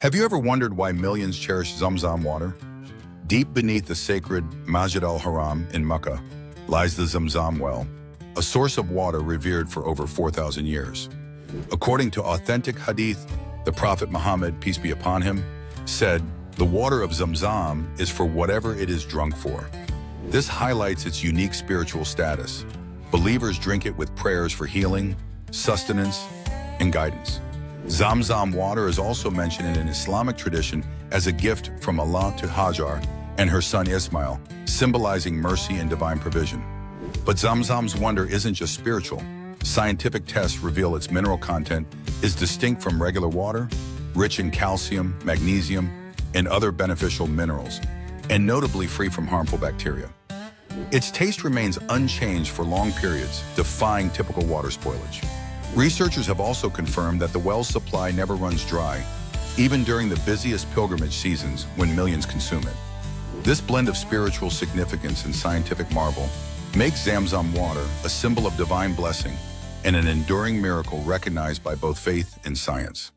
Have you ever wondered why millions cherish Zamzam water? Deep beneath the sacred Masjid al-Haram in Mecca lies the Zamzam well, a source of water revered for over 4,000 years. According to authentic hadith, the Prophet Muhammad, peace be upon him, said, the water of Zamzam is for whatever it is drunk for. This highlights its unique spiritual status. Believers drink it with prayers for healing, sustenance, and guidance. Zamzam water is also mentioned in an Islamic tradition as a gift from Allah to Hajar and her son Ismail, symbolizing mercy and divine provision. But Zamzam's wonder isn't just spiritual. Scientific tests reveal its mineral content is distinct from regular water, rich in calcium, magnesium, and other beneficial minerals, and notably free from harmful bacteria. Its taste remains unchanged for long periods, defying typical water spoilage. Researchers have also confirmed that the well's supply never runs dry, even during the busiest pilgrimage seasons when millions consume it. This blend of spiritual significance and scientific marvel makes Zamzam water a symbol of divine blessing and an enduring miracle recognized by both faith and science.